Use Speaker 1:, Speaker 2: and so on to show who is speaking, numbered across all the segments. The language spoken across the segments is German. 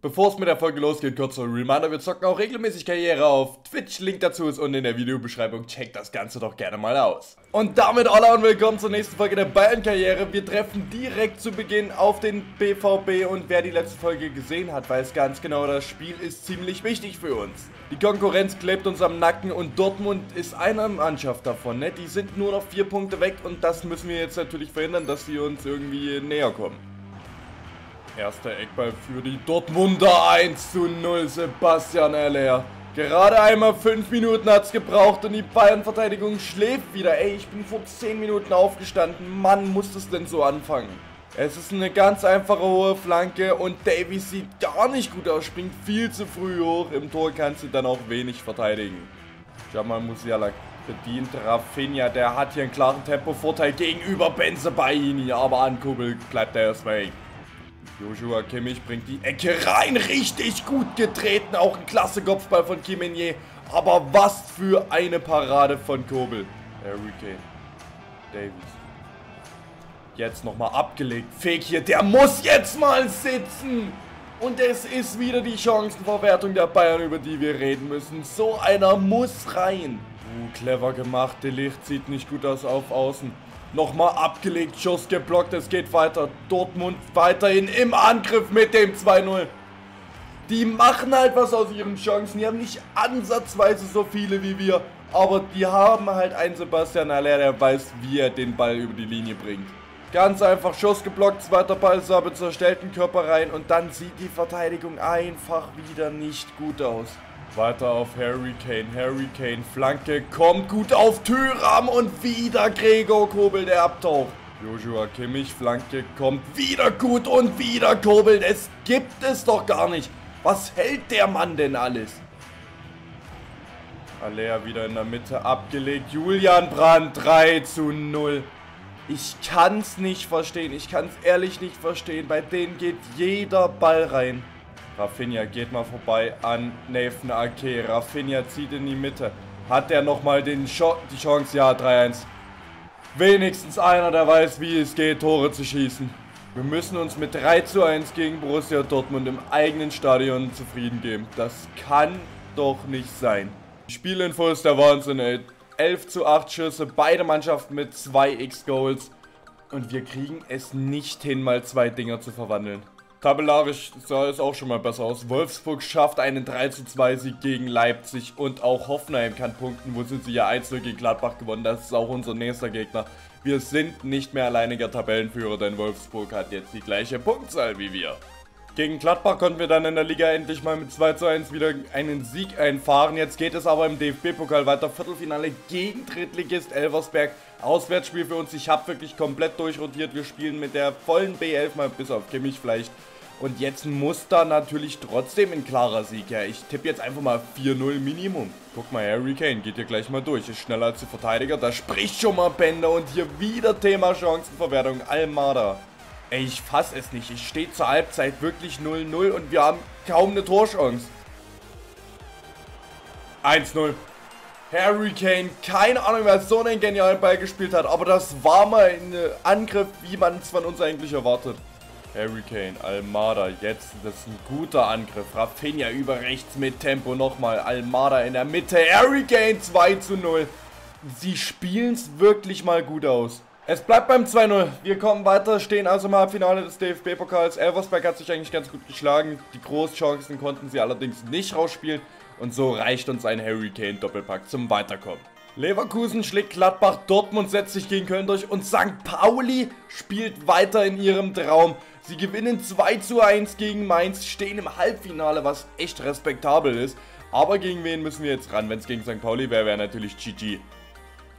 Speaker 1: Bevor es mit der Folge losgeht, kurzer Reminder, wir zocken auch regelmäßig Karriere auf Twitch, Link dazu ist unten in der Videobeschreibung, checkt das Ganze doch gerne mal aus. Und damit Hola und willkommen zur nächsten Folge der Bayern-Karriere. Wir treffen direkt zu Beginn auf den BVB und wer die letzte Folge gesehen hat, weiß ganz genau, das Spiel ist ziemlich wichtig für uns. Die Konkurrenz klebt uns am Nacken und Dortmund ist eine Mannschaft davon, ne? Die sind nur noch vier Punkte weg und das müssen wir jetzt natürlich verhindern, dass sie uns irgendwie näher kommen. Erster Eckball für die Dortmunder 1 zu 0, Sebastian Aller. Gerade einmal 5 Minuten hat es gebraucht und die Bayern-Verteidigung schläft wieder. Ey, ich bin vor 10 Minuten aufgestanden. Mann, muss das denn so anfangen? Es ist eine ganz einfache hohe Flanke und Davies sieht gar nicht gut aus, springt viel zu früh hoch. Im Tor kannst du dann auch wenig verteidigen. Jamal Musiala bedient Rafinha, der hat hier einen klaren Tempovorteil gegenüber Benze Baini, aber an Kubbel bleibt er erstmal hängen. Joshua Kimmich bringt die Ecke rein. Richtig gut getreten. Auch ein klasse Kopfball von Kimenier. Aber was für eine Parade von Kobel. Harry Kane. Davis. Jetzt nochmal abgelegt. Fake hier. Der muss jetzt mal sitzen. Und es ist wieder die Chancenverwertung der Bayern, über die wir reden müssen. So einer muss rein. Uh, clever gemacht. Der Licht sieht nicht gut aus auf Außen. Nochmal abgelegt, Schuss geblockt, es geht weiter. Dortmund weiterhin im Angriff mit dem 2-0. Die machen halt was aus ihren Chancen. Die haben nicht ansatzweise so viele wie wir. Aber die haben halt einen Sebastian Aller, der weiß, wie er den Ball über die Linie bringt. Ganz einfach Schuss geblockt, zweiter Ball, Sabitzer stellt den Körper rein und dann sieht die Verteidigung einfach wieder nicht gut aus. Weiter auf Harry Kane. Harry Kane, Flanke, kommt gut auf Tyram und wieder Gregor Kobel, der abtaucht. Joshua Kimmich, Flanke, kommt wieder gut und wieder Kobel. Es gibt es doch gar nicht. Was hält der Mann denn alles? Alea wieder in der Mitte abgelegt. Julian Brandt 3 zu 0. Ich kann's nicht verstehen. Ich kann's ehrlich nicht verstehen. Bei denen geht jeder Ball rein. Rafinha geht mal vorbei an Nathan Ake. Rafinha zieht in die Mitte. Hat der nochmal die Chance? Ja, 3-1. Wenigstens einer, der weiß, wie es geht, Tore zu schießen. Wir müssen uns mit 3 zu 1 gegen Borussia Dortmund im eigenen Stadion zufrieden geben. Das kann doch nicht sein. Spielinfo ist der Wahnsinn, ey. 11 zu 8 Schüsse, beide Mannschaften mit 2 X-Goals. Und wir kriegen es nicht hin, mal zwei Dinger zu verwandeln. Tabellarisch sah es auch schon mal besser aus. Wolfsburg schafft einen 3 2 Sieg gegen Leipzig und auch Hoffenheim kann punkten. Wo sind sie ja 1 gegen Gladbach gewonnen? Das ist auch unser nächster Gegner. Wir sind nicht mehr alleiniger Tabellenführer, denn Wolfsburg hat jetzt die gleiche Punktzahl wie wir. Gegen Gladbach konnten wir dann in der Liga endlich mal mit 2 zu 1 wieder einen Sieg einfahren. Jetzt geht es aber im DFB-Pokal weiter. Viertelfinale gegen Drittligist Elversberg. Auswärtsspiel für uns. Ich habe wirklich komplett durchrotiert. Wir spielen mit der vollen B11 mal bis auf Kimmich vielleicht. Und jetzt muss da natürlich trotzdem ein klarer Sieg her. Ich tippe jetzt einfach mal 4-0 Minimum. Guck mal, Harry Kane geht hier gleich mal durch. Ist schneller als die Verteidiger. Da spricht schon mal Bender. Und hier wieder Thema Chancenverwertung. Almada. Ey, ich fass es nicht. Ich stehe zur Halbzeit wirklich 0-0 und wir haben kaum eine Torchance. 1-0. Harry Kane, keine Ahnung, wer so einen genialen Ball gespielt hat, aber das war mal ein Angriff, wie man es von uns eigentlich erwartet. Harry Kane, Almada, jetzt, das ist ein guter Angriff. Rafinha über rechts mit Tempo nochmal. Almada in der Mitte. Harry Kane 2 zu 0. Sie spielen es wirklich mal gut aus. Es bleibt beim 2-0. Wir kommen weiter, stehen also im Halbfinale des DFB-Pokals. Elversberg hat sich eigentlich ganz gut geschlagen. Die Großchancen konnten sie allerdings nicht rausspielen. Und so reicht uns ein Harry Kane Doppelpack zum Weiterkommen. Leverkusen schlägt Gladbach, Dortmund setzt sich gegen Köln durch und St. Pauli spielt weiter in ihrem Traum. Sie gewinnen 2 zu 1 gegen Mainz, stehen im Halbfinale, was echt respektabel ist. Aber gegen wen müssen wir jetzt ran? Wenn es gegen St. Pauli wäre, wäre natürlich GG.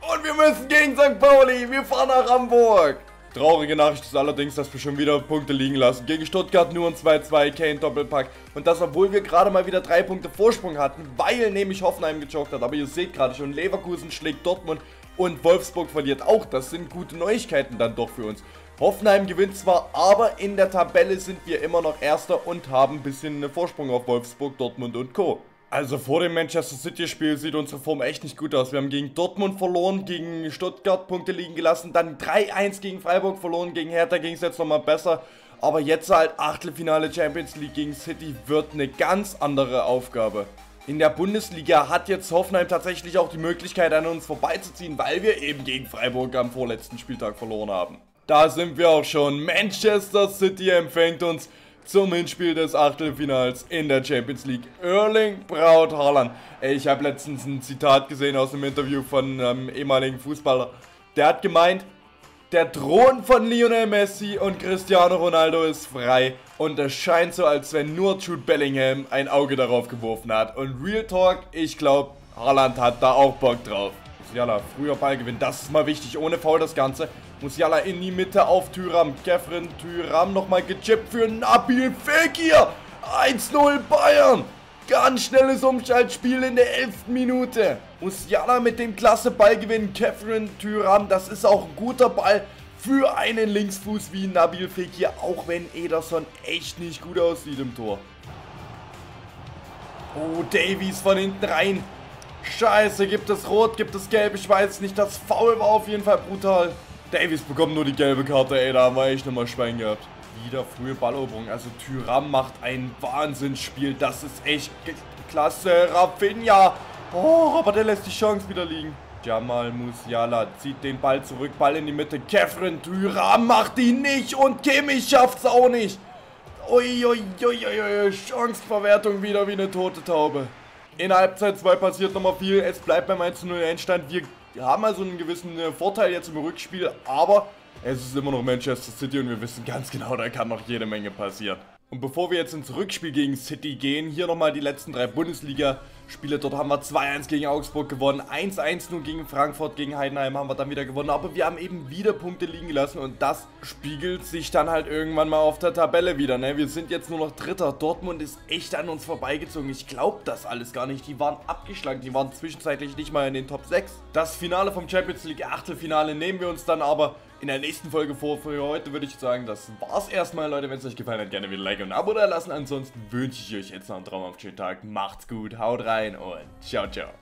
Speaker 1: Und wir müssen gegen St. Pauli. Wir fahren nach Hamburg. Traurige Nachricht ist allerdings, dass wir schon wieder Punkte liegen lassen. Gegen Stuttgart nur ein 2-2, Kane Doppelpack. Und das, obwohl wir gerade mal wieder drei Punkte Vorsprung hatten, weil nämlich Hoffenheim gejoggt hat. Aber ihr seht gerade schon, Leverkusen schlägt Dortmund und Wolfsburg verliert auch. Das sind gute Neuigkeiten dann doch für uns. Hoffenheim gewinnt zwar, aber in der Tabelle sind wir immer noch Erster und haben ein bisschen Vorsprung auf Wolfsburg, Dortmund und Co. Also vor dem Manchester City Spiel sieht unsere Form echt nicht gut aus. Wir haben gegen Dortmund verloren, gegen Stuttgart Punkte liegen gelassen, dann 3-1 gegen Freiburg verloren, gegen Hertha ging es jetzt nochmal besser. Aber jetzt halt Achtelfinale Champions League gegen City wird eine ganz andere Aufgabe. In der Bundesliga hat jetzt Hoffenheim tatsächlich auch die Möglichkeit an uns vorbeizuziehen, weil wir eben gegen Freiburg am vorletzten Spieltag verloren haben. Da sind wir auch schon. Manchester City empfängt uns zum Hinspiel des Achtelfinals in der Champions League. Erling Braut Haaland. Ich habe letztens ein Zitat gesehen aus einem Interview von einem ehemaligen Fußballer. Der hat gemeint, der Thron von Lionel Messi und Cristiano Ronaldo ist frei und es scheint so, als wenn nur Jude Bellingham ein Auge darauf geworfen hat. Und Real Talk, ich glaube, Haaland hat da auch Bock drauf. Musiala, früher Ballgewinn, das ist mal wichtig, ohne Foul das Ganze. Musiala in die Mitte auf Tyram. Kefren Tyram nochmal gechippt für Nabil Fekir. 1-0 Bayern. Ganz schnelles Umschaltspiel in der 11. Minute. Musiala mit dem klasse Ballgewinn. Kefren Tyram, das ist auch ein guter Ball für einen Linksfuß wie Nabil Fekir. Auch wenn Ederson echt nicht gut aussieht im Tor. Oh, Davies von hinten rein. Scheiße, gibt es Rot, gibt es Gelb, ich weiß nicht. Das Foul war auf jeden Fall brutal. Davies bekommt nur die gelbe Karte, ey, da haben wir echt nochmal Schwein gehabt. Wieder frühe Balleroberung, also Tyram macht ein Wahnsinnsspiel, das ist echt klasse. Rafinha, oh, aber der lässt die Chance wieder liegen. Jamal Musiala zieht den Ball zurück, Ball in die Mitte. Kefren Tyram macht ihn nicht und Kimmich schafft's auch nicht. Uiuiuiui, ui, ui, ui, Chanceverwertung wieder wie eine tote Taube. In Halbzeit 2 passiert nochmal viel. Es bleibt beim 1-0 Endstand. Wir haben also einen gewissen äh, Vorteil jetzt im Rückspiel, aber es ist immer noch Manchester City und wir wissen ganz genau, da kann noch jede Menge passieren. Und bevor wir jetzt ins Rückspiel gegen City gehen, hier nochmal die letzten drei Bundesliga-Spiele. Dort haben wir 2-1 gegen Augsburg gewonnen, 1-1 nur gegen Frankfurt, gegen Heidenheim haben wir dann wieder gewonnen. Aber wir haben eben wieder Punkte liegen gelassen und das spiegelt sich dann halt irgendwann mal auf der Tabelle wieder. Ne? Wir sind jetzt nur noch Dritter. Dortmund ist echt an uns vorbeigezogen. Ich glaube das alles gar nicht. Die waren abgeschlagen, die waren zwischenzeitlich nicht mal in den Top 6. Das Finale vom Champions League Achtelfinale nehmen wir uns dann aber in der nächsten Folge vor. Für heute würde ich sagen, das war's erstmal, Leute. Wenn es euch gefallen hat, gerne wieder Like und ein Abo da lassen. Ansonsten wünsche ich euch jetzt noch einen traumhaften schönen Tag. Macht's gut, haut rein und ciao, ciao.